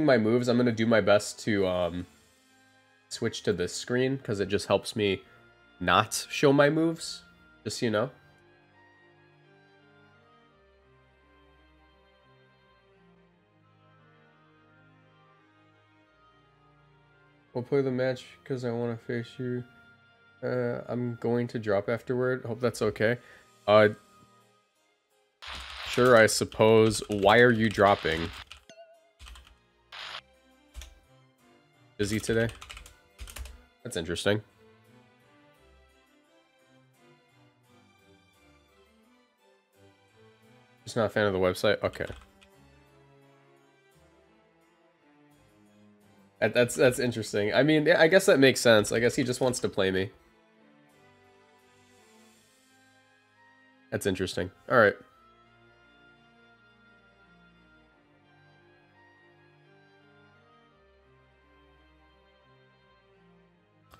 my moves, I'm gonna do my best to um, switch to this screen because it just helps me not show my moves. Just so you know. We'll play the match because I want to face you. Uh, I'm going to drop afterward. Hope that's okay. Uh, sure, I suppose. Why are you dropping? Busy today? That's interesting. Just not a fan of the website? Okay. That, that's that's interesting. I mean, I guess that makes sense. I guess he just wants to play me. That's interesting. All right.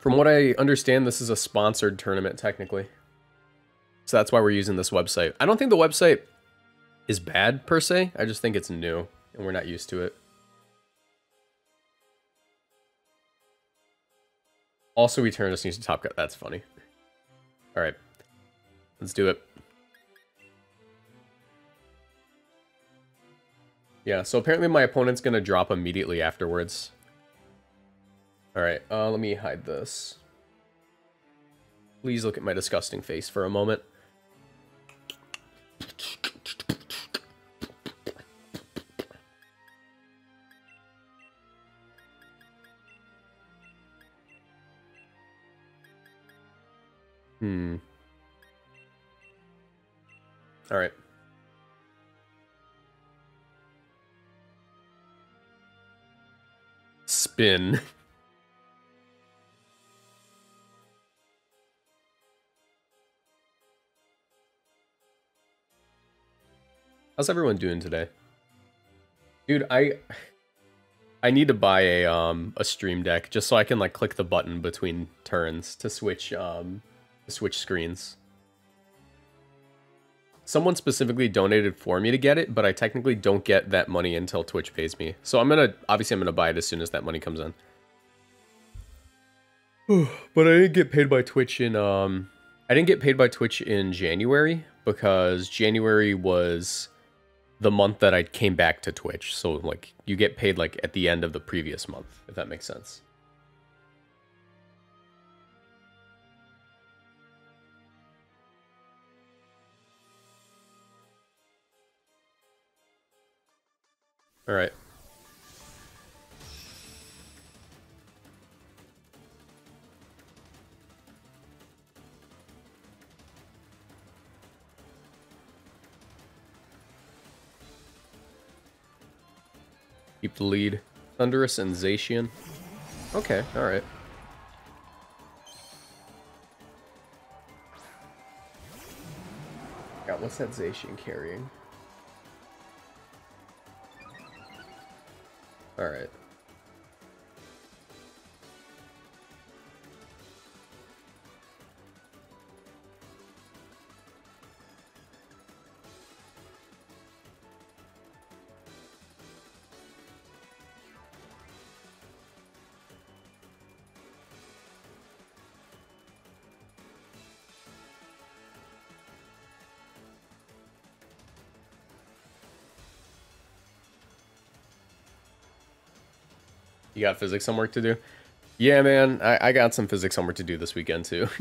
From what I understand, this is a sponsored tournament, technically. So that's why we're using this website. I don't think the website is bad, per se. I just think it's new, and we're not used to it. Also, Eternus needs to top cut. That's funny. Alright. Let's do it. Yeah, so apparently my opponent's going to drop immediately afterwards. Alright, uh, let me hide this. Please look at my disgusting face for a moment. Hmm. All right. Spin. How's everyone doing today? Dude, I I need to buy a um a stream deck just so I can like click the button between turns to switch um switch screens. Someone specifically donated for me to get it, but I technically don't get that money until Twitch pays me. So I'm gonna, obviously I'm gonna buy it as soon as that money comes in. but I didn't get paid by Twitch in, um, I didn't get paid by Twitch in January because January was the month that I came back to Twitch. So like you get paid like at the end of the previous month, if that makes sense. All right. Keep the lead. Thundurus and Zacian. Okay, alright. God, what's that Zacian carrying? Alright. You got physics homework to do? Yeah, man, I, I got some physics homework to do this weekend, too.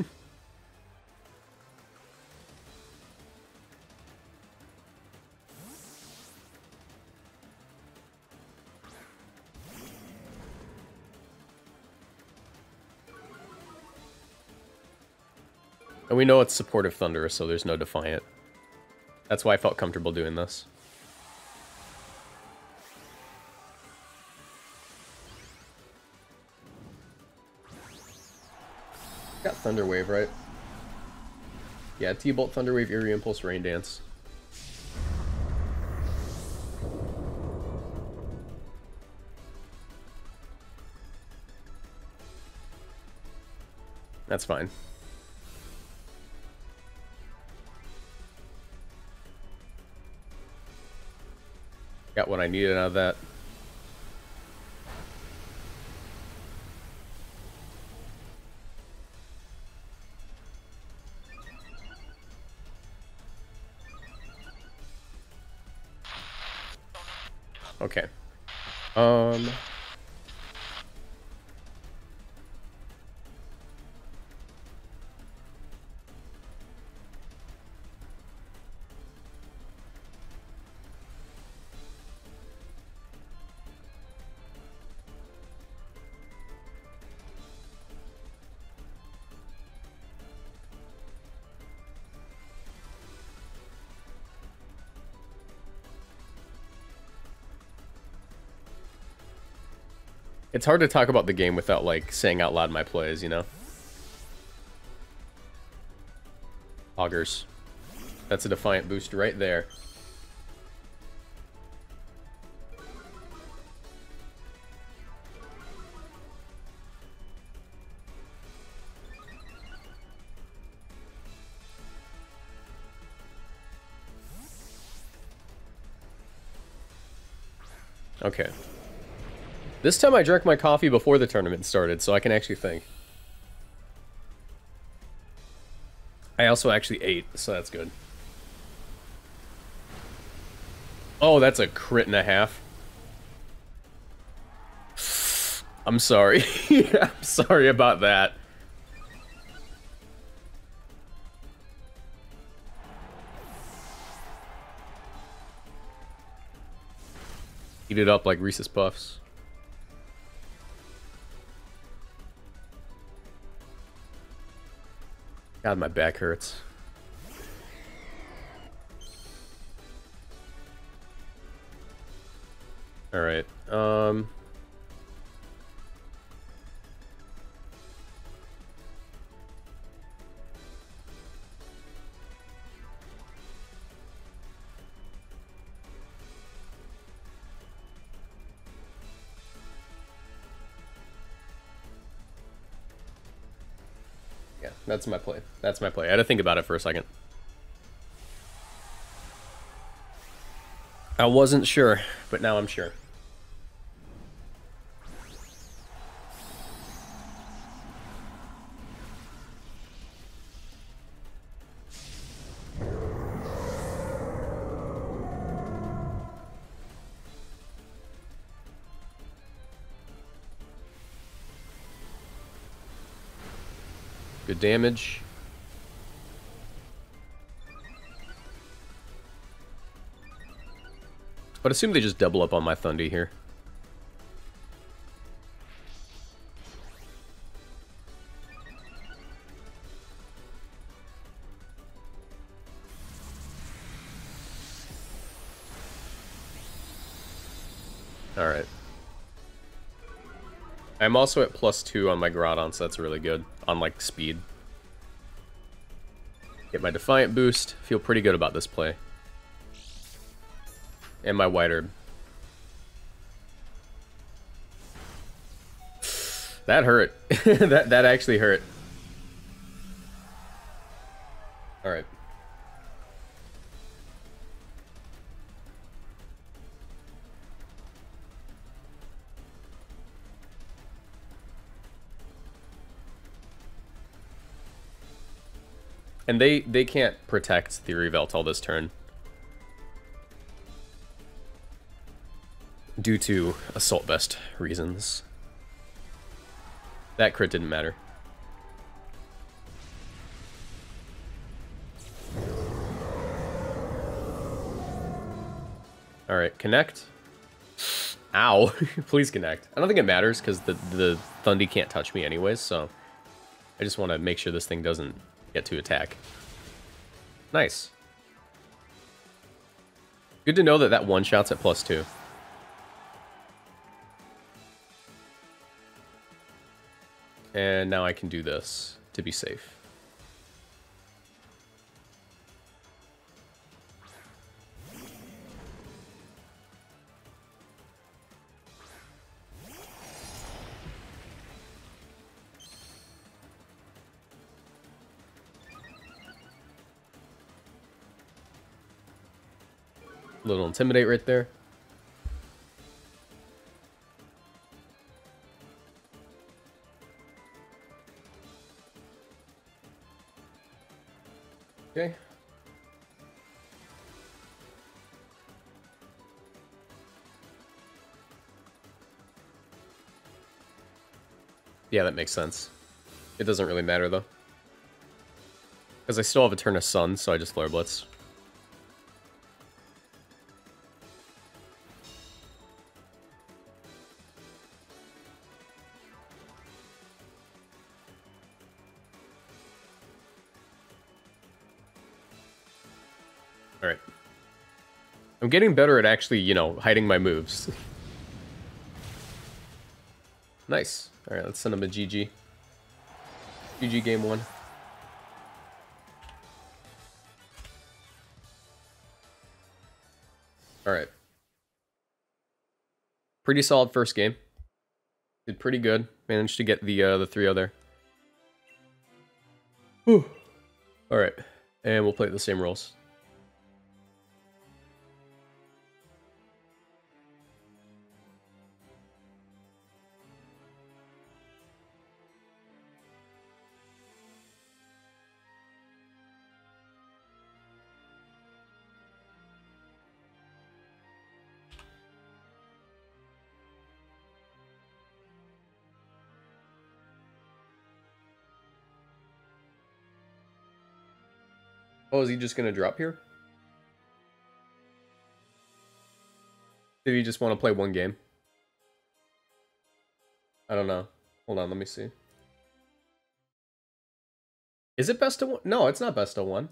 and we know it's supportive Thunder, so there's no Defiant. That's why I felt comfortable doing this. Got Thunder Wave, right? Yeah, T-Bolt, Thunder Wave, Eerie Impulse, Rain Dance. That's fine. Got what I needed out of that. Um... It's hard to talk about the game without, like, saying out loud my plays, you know? Augers. That's a Defiant boost right there. Okay. This time I drank my coffee before the tournament started, so I can actually think. I also actually ate, so that's good. Oh, that's a crit and a half. I'm sorry. I'm sorry about that. Eat it up like Reese's Puffs. God, my back hurts. Alright, um... That's my play. That's my play. I had to think about it for a second. I wasn't sure, but now I'm sure. Damage. But assume they just double up on my Thundy here. Alright. I'm also at plus two on my Groudon, so that's really good. On, like, speed. Get my Defiant boost. Feel pretty good about this play. And my White Herb. That hurt. that that actually hurt. Alright. And they, they can't protect the all this turn. Due to Assault Vest reasons. That crit didn't matter. Alright, connect. Ow. Please connect. I don't think it matters because the, the Thundy can't touch me anyways, so... I just want to make sure this thing doesn't get to attack. Nice. Good to know that that one shot's at plus two. And now I can do this to be safe. little intimidate right there. Okay. Yeah, that makes sense. It doesn't really matter, though. Because I still have a turn of sun, so I just Flare Blitz. Getting better at actually, you know, hiding my moves. nice. Alright, let's send him a GG. GG game one. Alright. Pretty solid first game. Did pretty good. Managed to get the uh, the 3-0 there. Whew. Alright. And we'll play the same rules. Oh, is he just gonna drop here? Did he just want to play one game? I don't know. Hold on, let me see. Is it best of one? No, it's not best of one.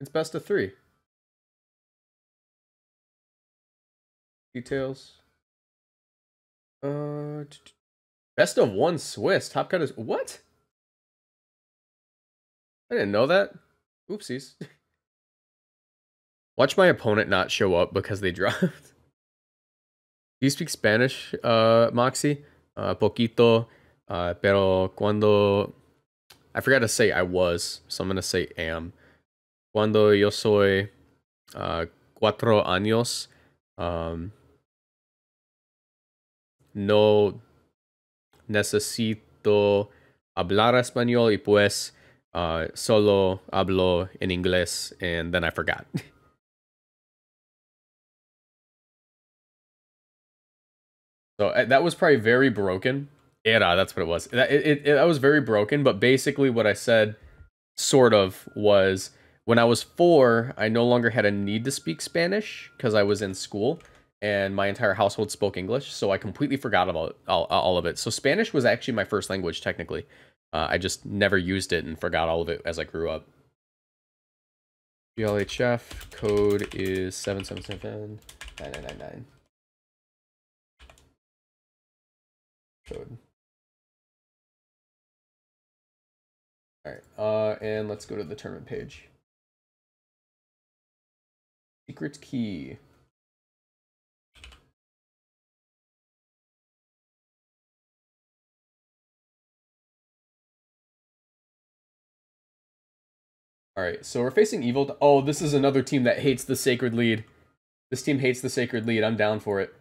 It's best of three. Details. Uh, best of one Swiss. Top cut is what? I didn't know that. Oopsies. Watch my opponent not show up because they dropped. Do you speak Spanish, uh, Moxie? Uh, poquito. Uh, pero cuando... I forgot to say I was, so I'm going to say am. Cuando yo soy uh, cuatro años, um, no necesito hablar español y pues uh, solo hablo en inglés, and then I forgot. so uh, that was probably very broken. Era, that's what it was. That, it, it, it, that was very broken, but basically what I said, sort of, was when I was four, I no longer had a need to speak Spanish because I was in school and my entire household spoke English, so I completely forgot about all, all of it. So Spanish was actually my first language, technically. Uh, I just never used it and forgot all of it as I grew up. GLHF code is 777 Code. Alright, uh, and let's go to the tournament page. Secret key. All right, so we're facing Evil. Oh, this is another team that hates the Sacred Lead. This team hates the Sacred Lead. I'm down for it.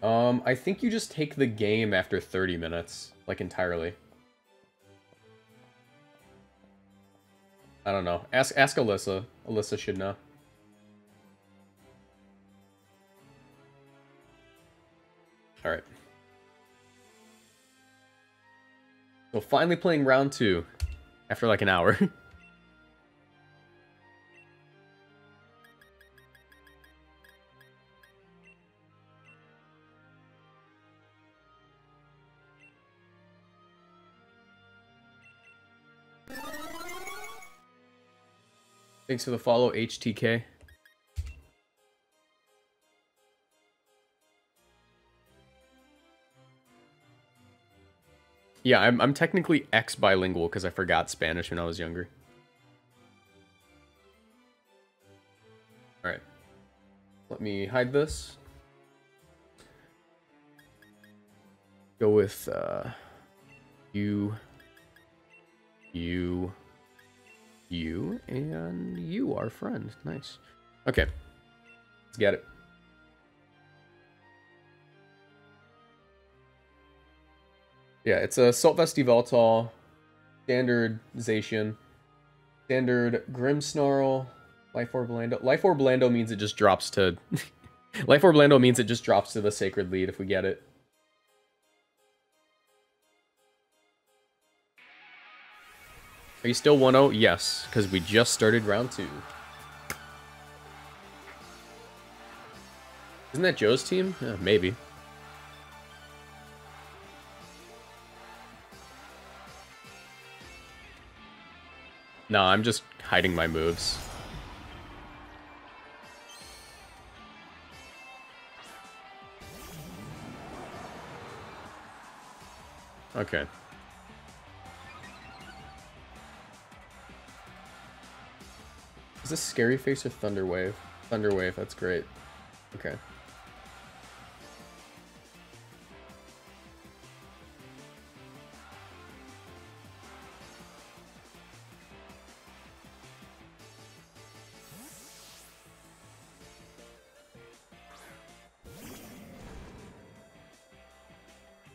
Um, I think you just take the game after 30 minutes, like entirely. I don't know. Ask ask Alyssa. Alyssa should know. All right. So finally playing round two after like an hour. Thanks for the follow, HTK. Yeah, I'm, I'm technically ex-bilingual because I forgot Spanish when I was younger. Alright. Let me hide this. Go with, uh, you, you, you, and you are friend. Nice. Okay. Let's get it. Yeah, it's a Salt Vesti Voltol, standard Grimmsnarl, Life Orb Lando. Life Orb Lando means it just drops to... Life Orb Lando means it just drops to the Sacred Lead if we get it. Are you still 1-0? Yes, because we just started round two. Isn't that Joe's team? Yeah, maybe. No, I'm just hiding my moves. Okay. Is this Scary Face or Thunder Wave? Thunder Wave, that's great. Okay.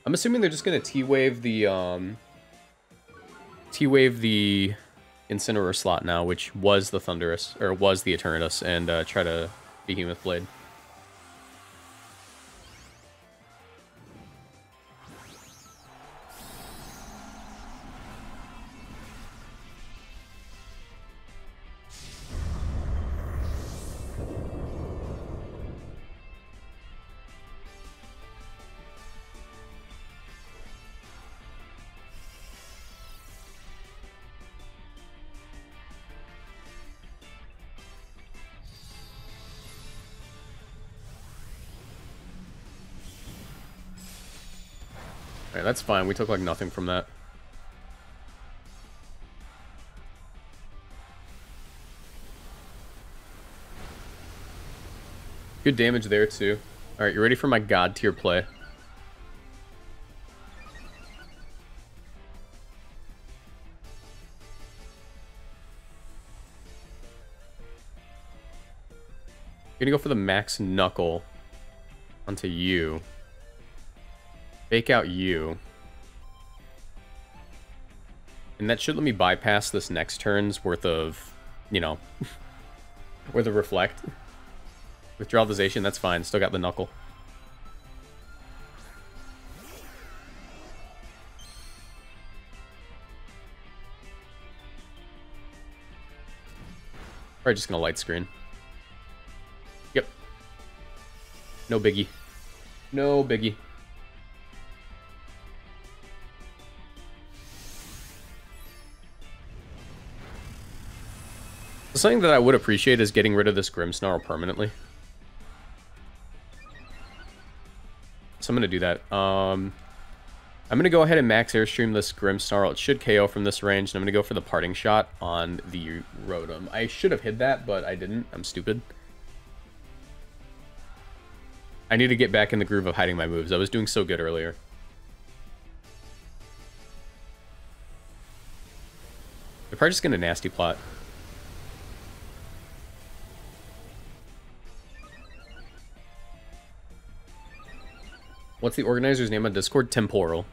I'm assuming they're just gonna T-Wave the, um... T-Wave the Incineroar slot now, which was the Thundurus, or was the Eternatus, and uh, try to Behemoth Blade. That's fine. We took like nothing from that. Good damage there too. Alright, you ready for my god tier play? Gonna go for the max knuckle onto you. Fake out you. And that should let me bypass this next turn's worth of, you know, worth of reflect. Withdrawalization, that's fine. Still got the knuckle. Probably just gonna light screen. Yep. No biggie. No biggie. Something that I would appreciate is getting rid of this Grimmsnarl permanently. So I'm going to do that. Um, I'm going to go ahead and max Airstream this Grimmsnarl. It should KO from this range, and I'm going to go for the parting shot on the Rotom. I should have hit that, but I didn't. I'm stupid. I need to get back in the groove of hiding my moves. I was doing so good earlier. They're probably just going to nasty plot. What's the organizer's name on Discord? Temporal.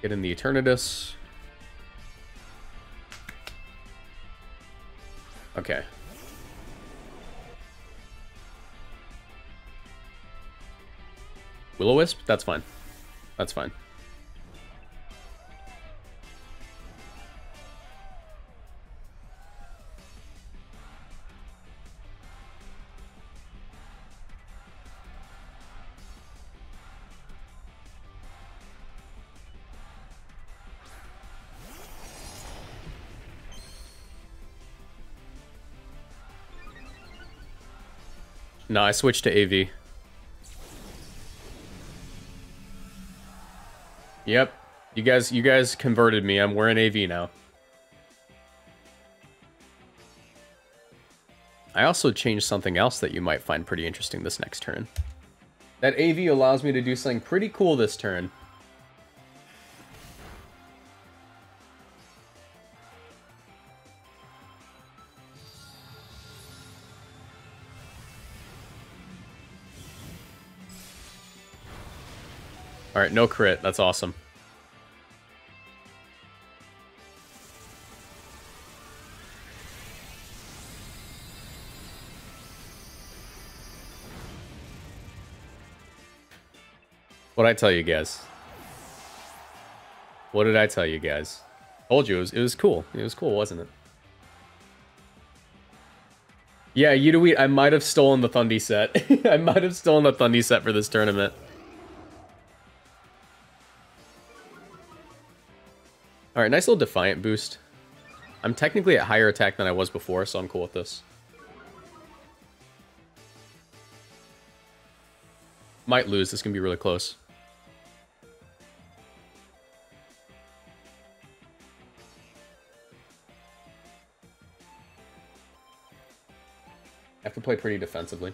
Get in the Eternatus. Okay. Will-O-Wisp? That's fine. That's fine. No, I switched to AV. Yep. You guys you guys converted me. I'm wearing AV now. I also changed something else that you might find pretty interesting this next turn. That AV allows me to do something pretty cool this turn. Alright, no crit. That's awesome. What I tell you guys? What did I tell you guys? Told you it was, it was cool. It was cool, wasn't it? Yeah, Yudoweet, I might have stolen the Thundy set. I might have stolen the Thundy set for this tournament. Alright, nice little Defiant boost. I'm technically at higher attack than I was before, so I'm cool with this. Might lose, this can be really close. Have to play pretty defensively.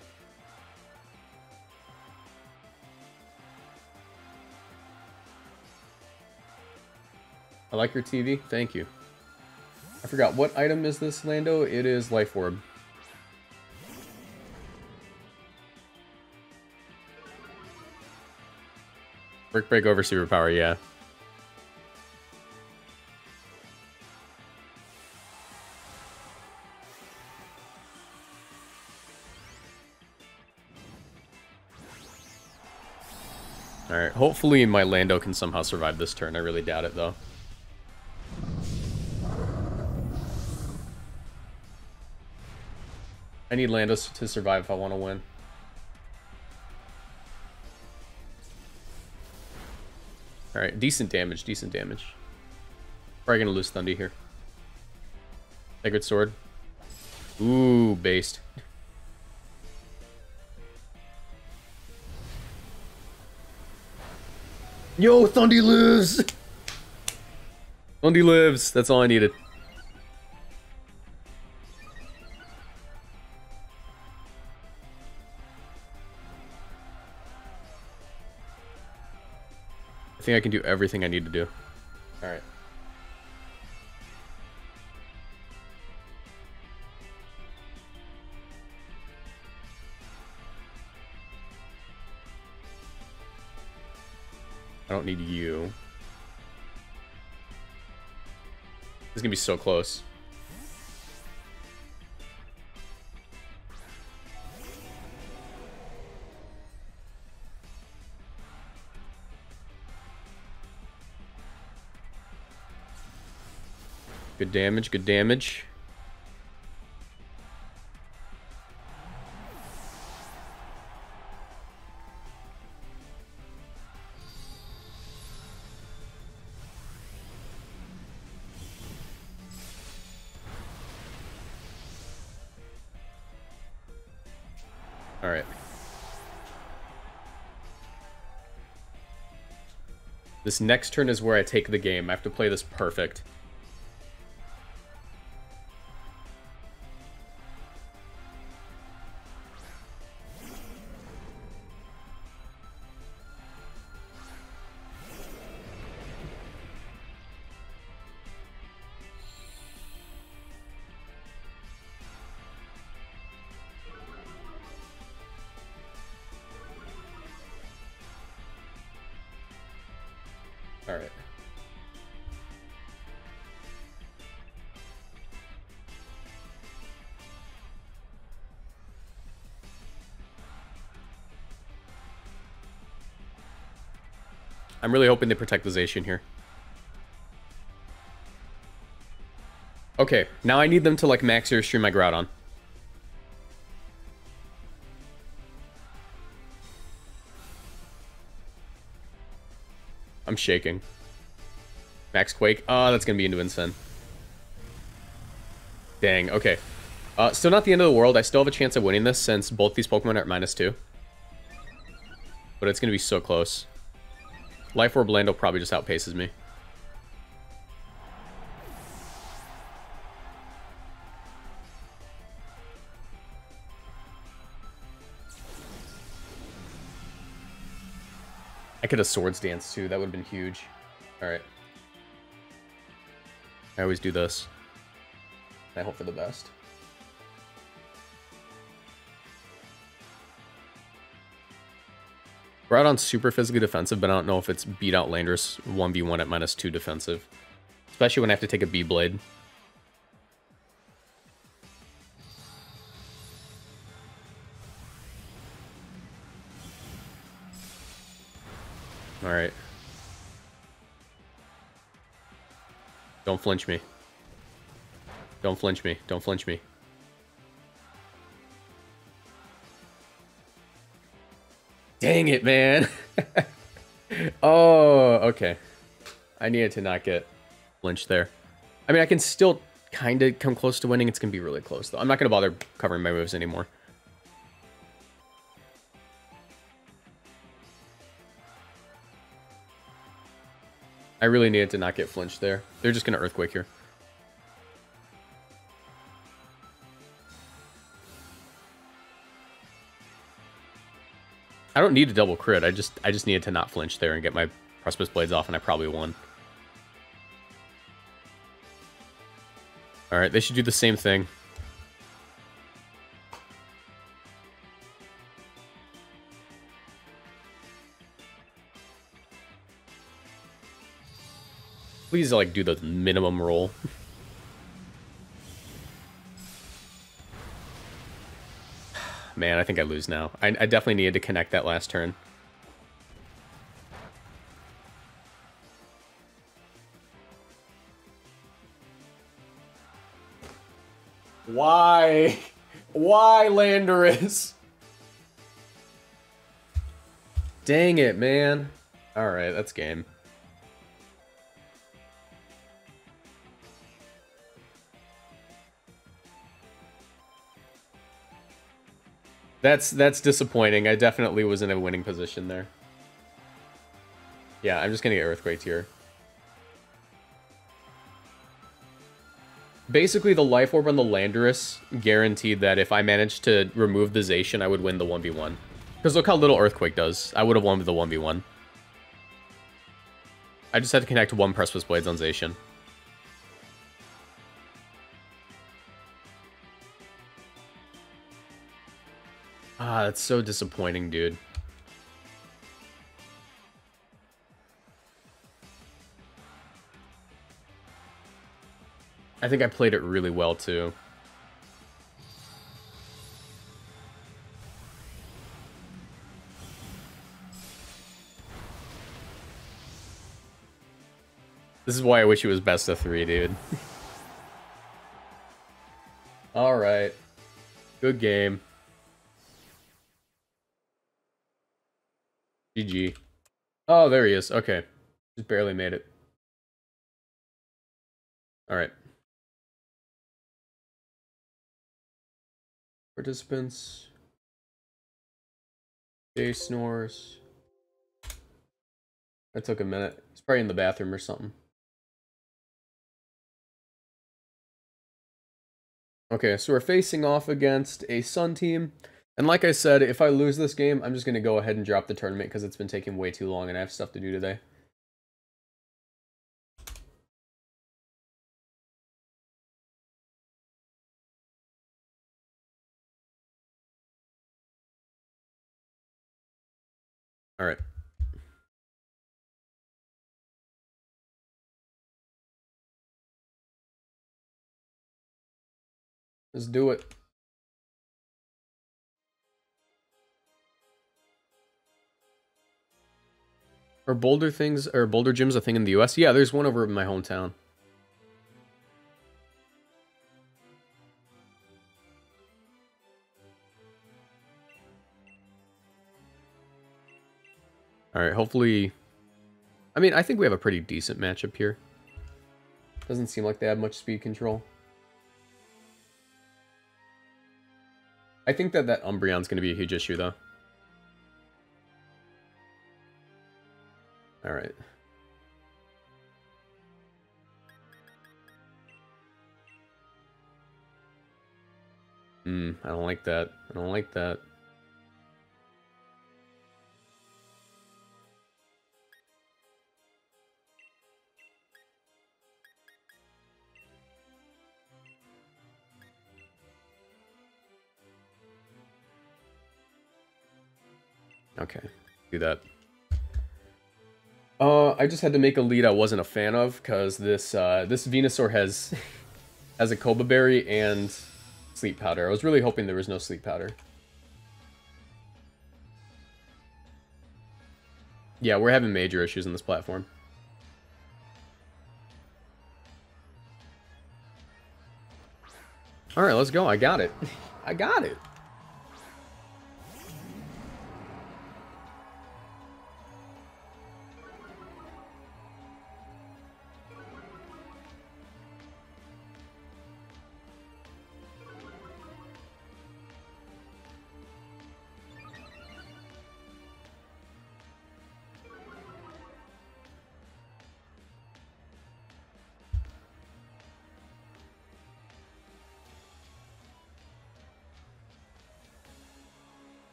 I like your TV. Thank you. I forgot. What item is this, Lando? It is Life Orb. Brick Break over Superpower, yeah. Alright, hopefully my Lando can somehow survive this turn. I really doubt it, though. I need Landos to survive if I want to win. Alright, decent damage, decent damage. Probably gonna lose Thundy here. Sacred Sword. Ooh, based. Yo, Thundy lives! Thundy lives, that's all I needed. Think I can do everything I need to do. Alright. I don't need you. This is gonna be so close. Good damage, good damage. Alright. This next turn is where I take the game. I have to play this perfect. Alright. I'm really hoping they protect the Zacian here. Okay, now I need them to like max stream my Groudon. I'm shaking. Max Quake. Oh, that's going to be into Incen. Dang, okay. Uh, still not the end of the world. I still have a chance of winning this since both these Pokemon are at minus two. But it's going to be so close. Life Orb Lando probably just outpaces me. I could have Swords Dance too. That would have been huge. Alright. I always do this. I hope for the best. We're out on super physically defensive, but I don't know if it's beat out Landorus 1v1 at minus 2 defensive. Especially when I have to take a B-Blade. Don't flinch me. Don't flinch me. Don't flinch me. Dang it, man. oh, okay. I needed to not get flinched there. I mean, I can still kind of come close to winning. It's going to be really close, though. I'm not going to bother covering my moves anymore. I really needed to not get flinched there. They're just going to Earthquake here. I don't need a double crit. I just I just needed to not flinch there and get my Precipice Blades off, and I probably won. Alright, they should do the same thing. Please, like, do the minimum roll. Man, I think I lose now. I, I definitely needed to connect that last turn. Why? Why, Landorus? Dang it, man. Alright, that's game. That's that's disappointing. I definitely was in a winning position there. Yeah, I'm just gonna get Earthquake here. Basically, the Life Orb on the Landorus guaranteed that if I managed to remove the Zacian, I would win the 1v1. Because look how little Earthquake does. I would have won with the 1v1. I just had to connect one Precipice Blades on Zacian. Ah, that's so disappointing, dude. I think I played it really well, too. This is why I wish it was best of three, dude. Alright. Good game. GG. Oh, there he is. Okay. Just barely made it. Alright. Participants. Jay snores. That took a minute. He's probably in the bathroom or something. Okay, so we're facing off against a Sun team. And like I said, if I lose this game, I'm just going to go ahead and drop the tournament because it's been taking way too long and I have stuff to do today. All right. Let's do it. Are boulder things or boulder gyms a thing in the US? Yeah, there's one over in my hometown. Alright, hopefully... I mean, I think we have a pretty decent matchup here. Doesn't seem like they have much speed control. I think that that Umbreon's going to be a huge issue, though. All right. Hmm, I don't like that. I don't like that. Okay. do that. Uh, I just had to make a lead I wasn't a fan of because this uh, this Venusaur has has a Koba Berry and Sleep Powder. I was really hoping there was no Sleep Powder. Yeah, we're having major issues on this platform. Alright, let's go. I got it. I got it.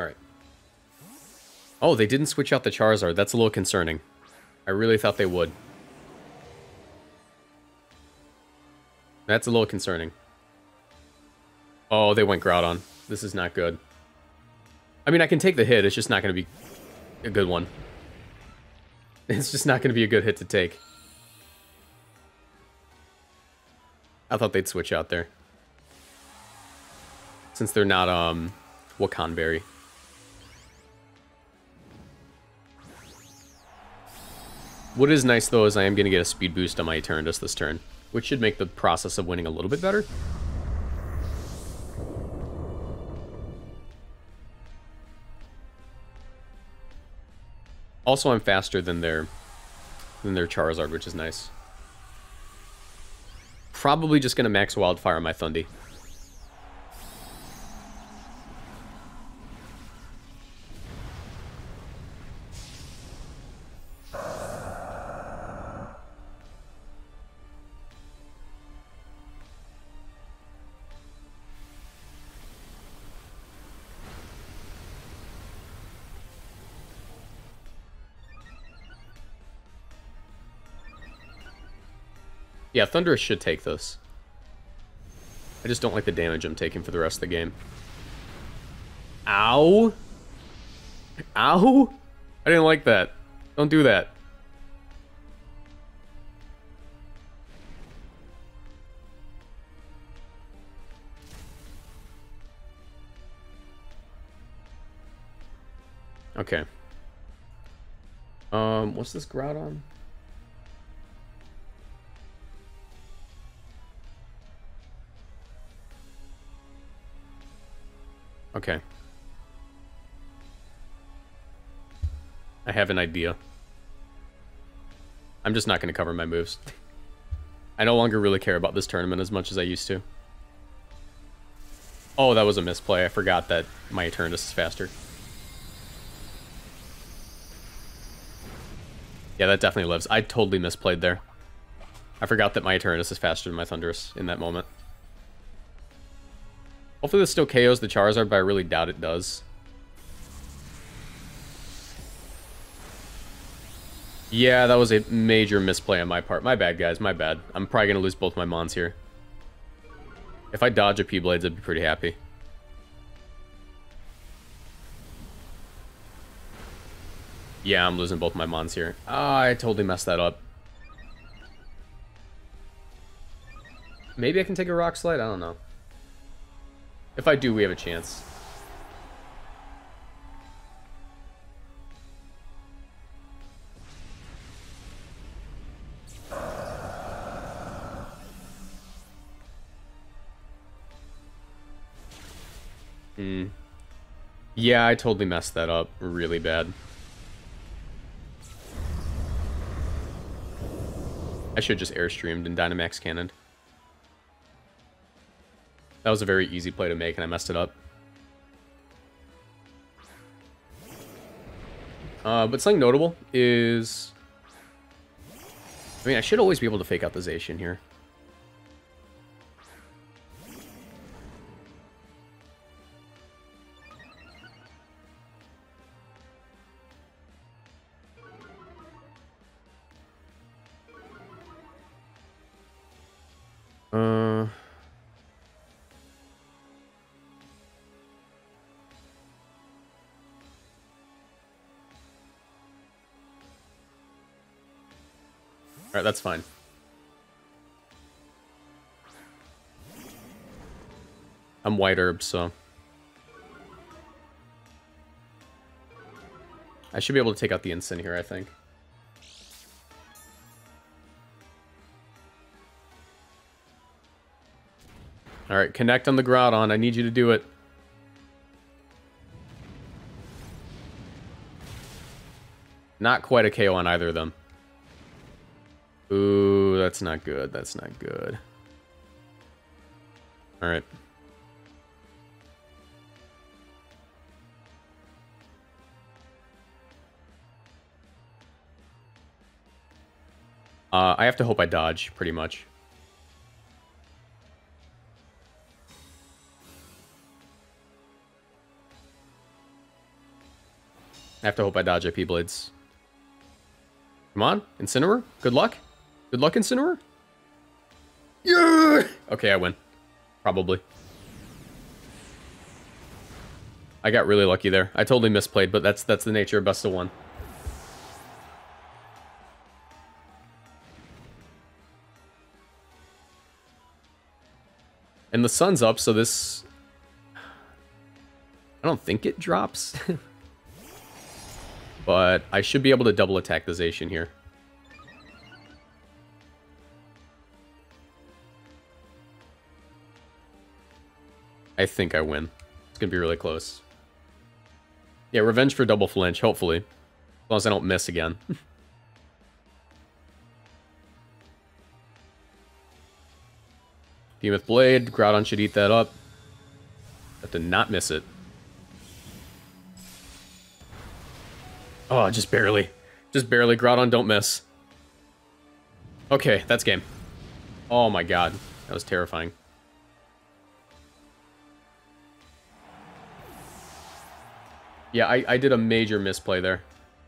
Alright. Oh, they didn't switch out the Charizard. That's a little concerning. I really thought they would. That's a little concerning. Oh, they went Groudon. This is not good. I mean, I can take the hit. It's just not going to be a good one. It's just not going to be a good hit to take. I thought they'd switch out there. Since they're not, um, Wakan What is nice, though, is I am going to get a speed boost on my Eternatus this turn, which should make the process of winning a little bit better. Also, I'm faster than their than their Charizard, which is nice. Probably just going to max Wildfire on my Thundy. Yeah, Thundurus should take this. I just don't like the damage I'm taking for the rest of the game. Ow! Ow! I didn't like that. Don't do that. Okay. Um, what's this Groudon? Okay. I have an idea. I'm just not going to cover my moves. I no longer really care about this tournament as much as I used to. Oh, that was a misplay. I forgot that my Eternatus is faster. Yeah, that definitely lives. I totally misplayed there. I forgot that my Eternatus is faster than my Thundurus in that moment. Hopefully this still KOs the Charizard, but I really doubt it does. Yeah, that was a major misplay on my part. My bad, guys. My bad. I'm probably going to lose both my Mons here. If I dodge a P-Blades, I'd be pretty happy. Yeah, I'm losing both my Mons here. Oh, I totally messed that up. Maybe I can take a Rock Slide? I don't know. If I do, we have a chance. Hmm. Yeah, I totally messed that up really bad. I should just airstreamed and Dynamax cannoned. That was a very easy play to make, and I messed it up. Uh, but something notable is... I mean, I should always be able to fake out the Zacian here. That's fine. I'm white herb, so... I should be able to take out the instant here, I think. Alright, connect on the Groudon. I need you to do it. Not quite a KO on either of them. Ooh, that's not good. That's not good. Alright. Uh, I have to hope I dodge, pretty much. I have to hope I dodge IP Blades. Come on, Incineroar. Good luck. Good luck, Incineroar. Yeah! Okay, I win. Probably. I got really lucky there. I totally misplayed, but that's that's the nature of best of one. And the sun's up, so this... I don't think it drops. but I should be able to double attack the Zacian here. I think I win. It's going to be really close. Yeah, revenge for double flinch, hopefully. As long as I don't miss again. Behemoth Blade, Groudon should eat that up. Have to not miss it. Oh, just barely. Just barely. Groudon, don't miss. Okay, that's game. Oh my god. That was terrifying. Yeah, I, I did a major misplay there.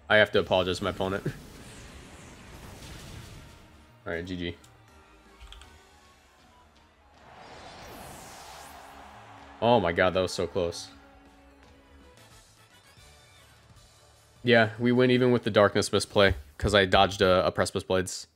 I have to apologize to my opponent. Alright, GG. Oh my god, that was so close. Yeah, we win even with the Darkness misplay, because I dodged a, a Precipice Blades.